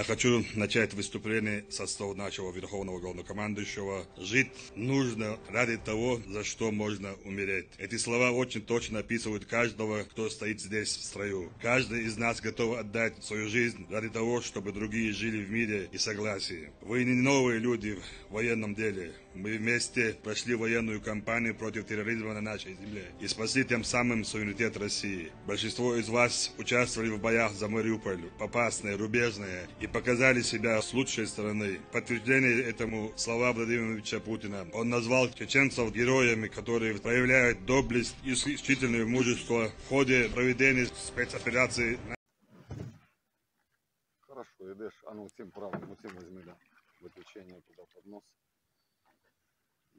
Я хочу начать выступление со слов нашего верховного главнокомандующего. Жить нужно ради того, за что можно умереть. Эти слова очень точно описывают каждого, кто стоит здесь в строю. Каждый из нас готов отдать свою жизнь ради того, чтобы другие жили в мире и согласии. Вы не новые люди в военном деле. Мы вместе прошли военную кампанию против терроризма на нашей земле и спасли тем самым суверенитет России. Большинство из вас участвовали в боях за Мариуполь, Попасное, Рубежное и показали себя с лучшей стороны. Подтверждение этому слова Владимира Владимировича Путина. Он назвал чеченцев героями, которые проявляют доблесть и исключительное мужество в ходе проведения спецоперации Хорошо, йдеш, а ну цим правым, цим возьми, да. Выключение туда под нос.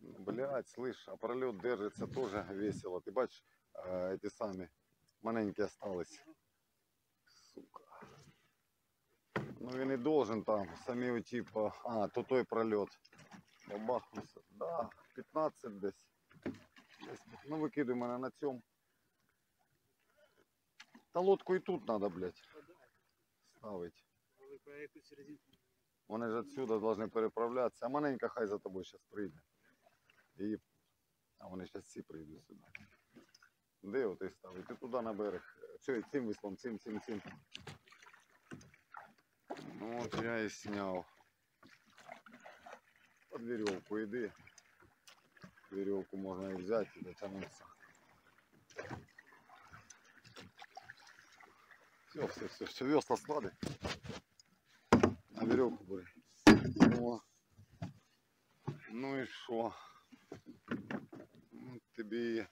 Блять, слышь, а пролет держится тоже весело. Ты бачиш, э, эти самі маленькі остались. Сука. Ну він і должен там, самі типа, а, то той прольот. Бабахнувся. Да, 15 десь. десь. Ну викидуй мене на цьому. Та лодку і тут надо, блядь, ставить. Вони ж отсюда должны переправлятися, а маленька хай за тобою зараз прийде. І... А вони зараз всі прийдуть сюди. Де от і ставить? Ти туди на берег. Все, цим веслом, цим, цим, цим. Ну от я і сняв. Под веревку йди. Веревку можна і взяти і дотягнутися. Все, все, все, все, весла склади. На веревку бери. О. Ну і що? Тобі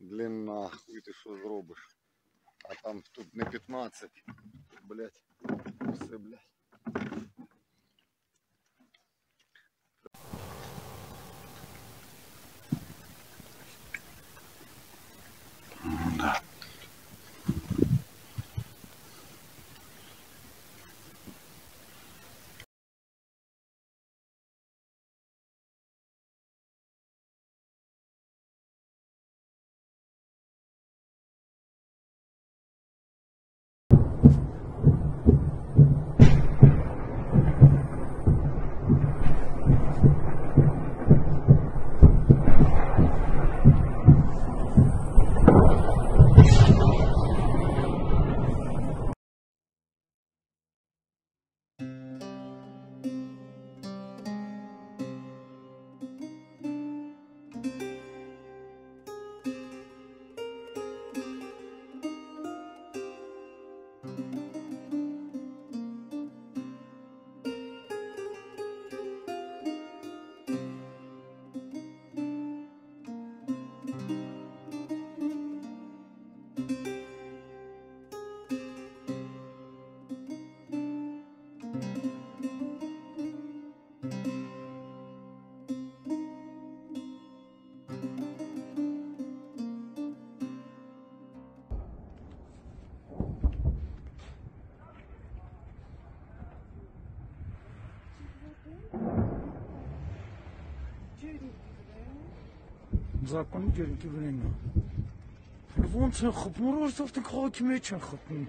длина, хуй ти що зробиш. А там тут не 15. Блять. Все, блять. Զակոնի դերակի վրան։ Ոնց են խփում, որովհետև քաղաքի մեջ են խփում։